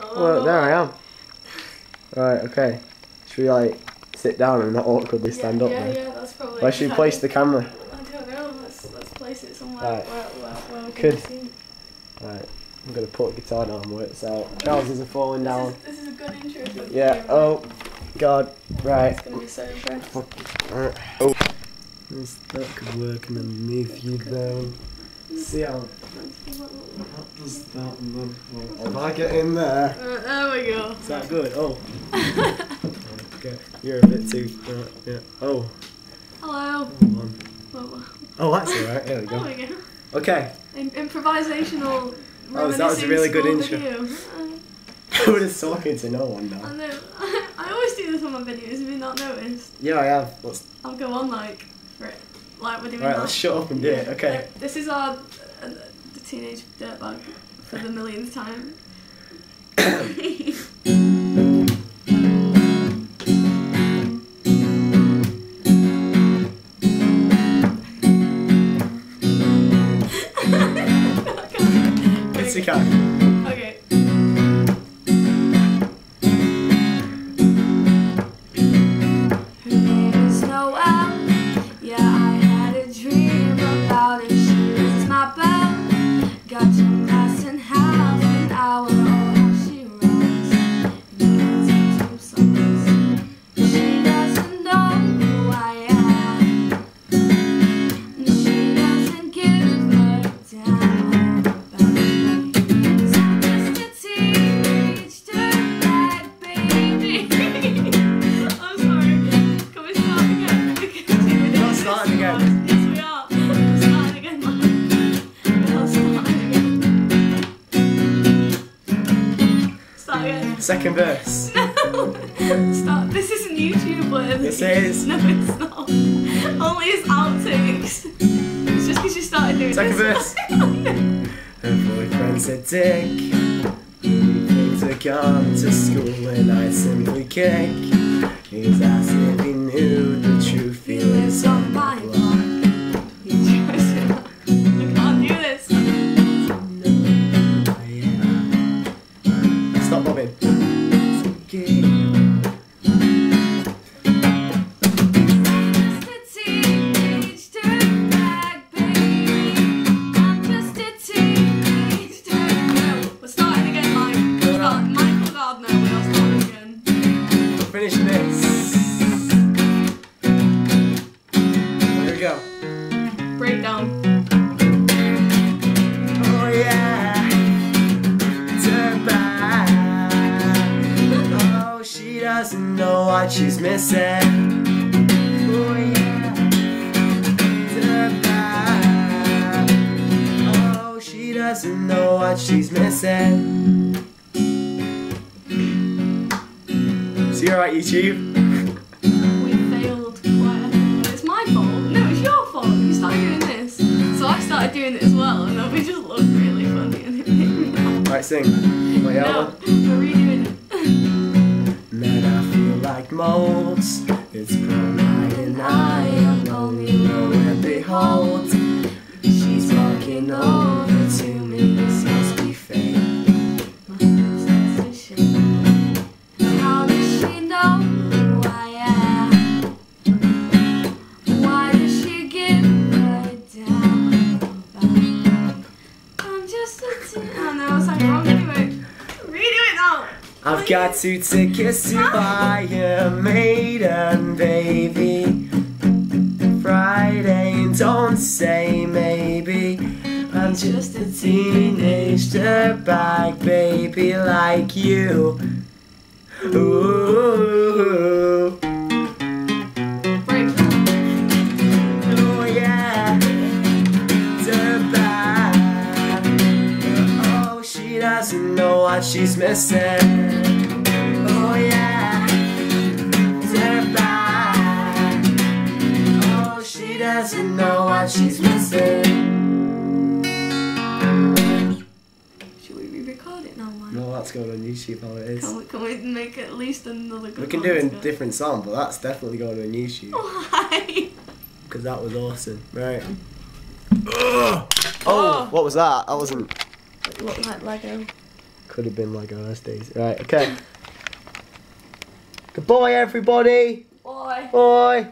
Well, there I am. Right, okay. Should we like sit down and not awkwardly stand yeah, up yeah, then? Yeah, that's probably. Where should we place the camera? I don't know. Let's let's place it somewhere Right. where, where, where we can Could-. Right, I'm gonna put guitar down and work this out. Trousers are falling This down. is, this is a good intro. Yeah, video. oh, God, right. It's gonna be so impressed. Oh. This, that could work underneath you down. See how that does that and then. Oh, if I get in there. Uh, there we go. Is that good? Oh. okay, you're a bit too. Uh, yeah. Oh, Hello. hold on. Well, well, Oh, that's alright. There we there go. we go. Okay. Im- improvisational. Oh, that was a really good reminiscing intro. school video. I was talking to no one now. I know. I always do this on my videos. Have you not noticed? Yeah, I have. Let's. I'll go on like for it, like we're doing Alright, now. let's shut up and do it. Okay. This is our uh, the teenage dirtbag for the millionth time. It's. Got two Second mm. verse. Start. This isn't YouTube, but This is. No, it's not. Only it's outtakes. It's just because you started doing Second this. Her boyfriend's a dick. He thinks I come to school and I simply kick. He's asked go. Breakdown. Oh yeah. Turn back. Oh, she doesn't know what she's missing. Oh yeah. Turn back. Oh, she doesn't know what she's missing. See you alright, YouTube? Right, sing. No, on. we're redoing it. Man, I feel like molds. It's prom night and I am lonely. Lo and behold, she's walking over I've got two tickets to buy a maiden baby. Friday, don't say maybe. I'm just a teenage dirtbag baby like you. Ooh. She doesn't know what she's missing. Oh yeah, dirtbag. Oh, she doesn't know what she's missing. Should we re-record it now, Mike? No, that's going on YouTube how it is. Can we, can we make at least another good We can do a to different song, but that's definitely going on YouTube Why? because that was awesome. Right. Ugh. Oh, what was that? That wasn't. It looked like Lego. Could have been like LSDs. Right, okay. Goodbye, everybody. Boy. Bye.